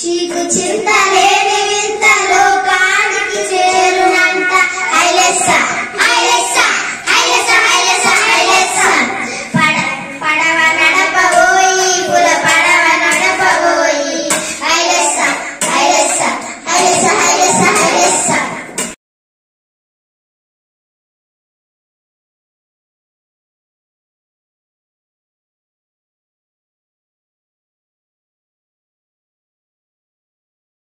చీకు చింత లేని వింత లోకానికి చేరునంత హైలెస్స?